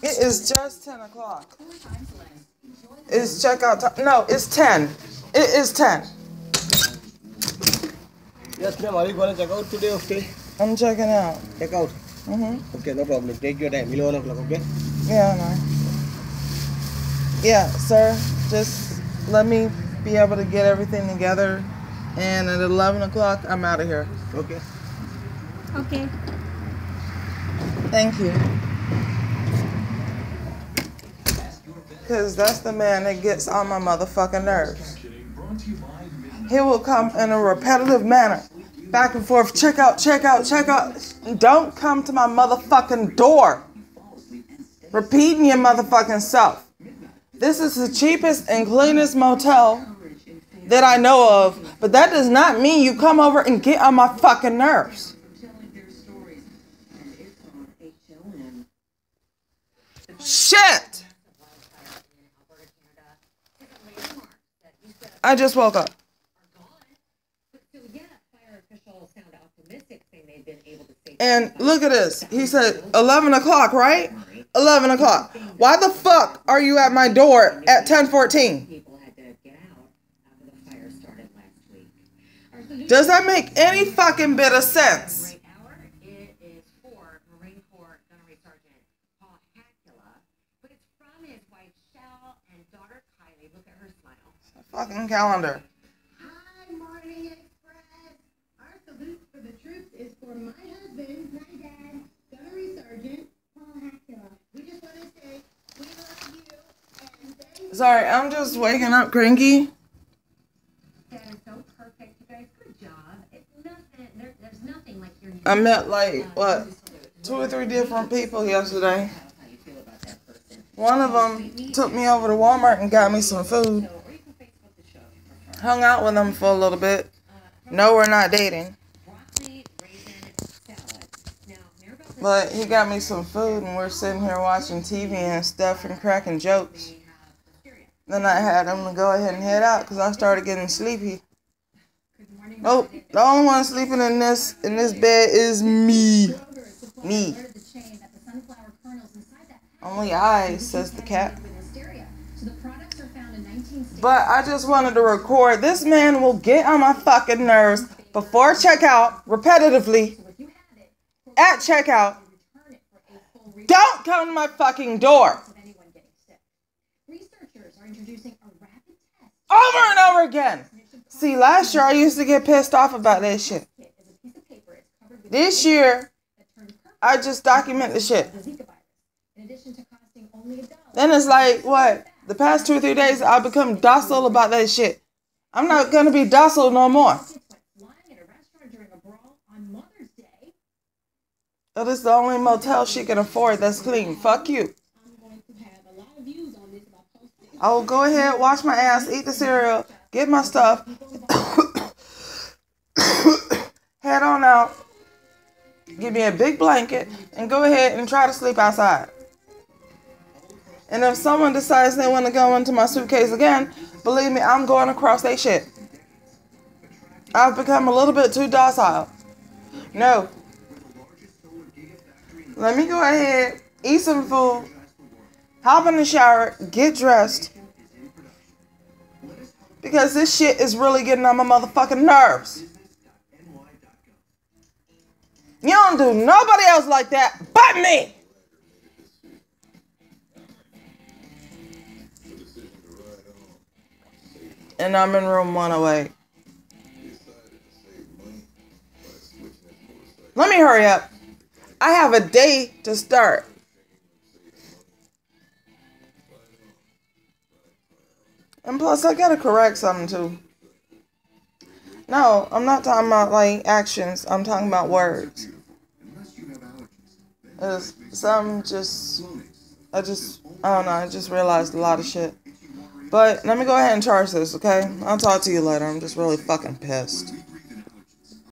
It is just 10 o'clock. It's checkout time. No, it's 10. It is 10. Yes, ma'am. Are you going to check out today? Okay. I'm checking out. Check out. Mm-hmm. Okay, no problem. Take your time. 11 o'clock, okay? Yeah, I know. Yeah, sir. Just let me be able to get everything together. And at 11 o'clock, I'm out of here. Okay. Okay. Thank you. Because that's the man that gets on my motherfucking nerves. He will come in a repetitive manner. Back and forth, check out, check out, check out. Don't come to my motherfucking door. Repeating your motherfucking self. This is the cheapest and cleanest motel that I know of, but that does not mean you come over and get on my fucking nerves. Shit! I just woke up. And look at this. He said 11 o'clock, right? 11 o'clock. Why the fuck are you at my door at 1014? People had to get out after the fire started last week. Our solution Does that make any fucking bit of sense? right hour, it is for Marine Corps Gunnery Sergeant Paul Hakula, but it's from his wife Shell and daughter Kylie. Look at her smile. Fucking calendar. Hi, Morning Express. Our salute for the troops is for my husband, my dad, Gunnery Sergeant Paul. We just want to say we love you and thank. Sorry, I'm just waking up cranky. That is so perfect, you guys. Good job. It's nothing. There, there's nothing like your. I met like, uh, what, two or three different people yesterday. How you feel about that person. One of them took me over to Walmart and got me some food. So, or you can Facebook the show if you prefer. Hung out with them for a little bit. No, we're not dating. But he got me some food and we're sitting here watching TV and stuff and cracking jokes. Then I had him to go ahead and head out because I started getting sleepy. Nope, the only one sleeping in this in this bed is me. Me. Only I, says the cat. with hysteria. So the products are found in 19 states. But I just wanted to record. This man will get on my fucking nerves before checkout repetitively at checkout. Don't come to my fucking door over and over again. See, last year I used to get pissed off about that shit. This year I just document the shit. Then it's like, what? The past two or three days I've become docile about that shit. I'm not gonna be docile no more. Day. That is the only motel she can afford that's clean. Fuck you. This. I will go ahead, wash my ass, eat the cereal, get my stuff, head on out, give me a big blanket, and go ahead and try to sleep outside. And if someone decides they want to go into my suitcase again, believe me, I'm going across that shit. I've become a little bit too docile. No. Let me go ahead, eat some food, hop in the shower, get dressed. Because this shit is really getting on my motherfucking nerves. You don't do nobody else like that but me. And I'm in room 108. Let me hurry up. I have a day to start. And plus, I gotta correct something too. No, I'm not talking about like actions. I'm talking about words. It's some just, I just, I don't know. I just realized a lot of shit. But let me go ahead and charge this, okay? I'll talk to you later. I'm just really fucking pissed.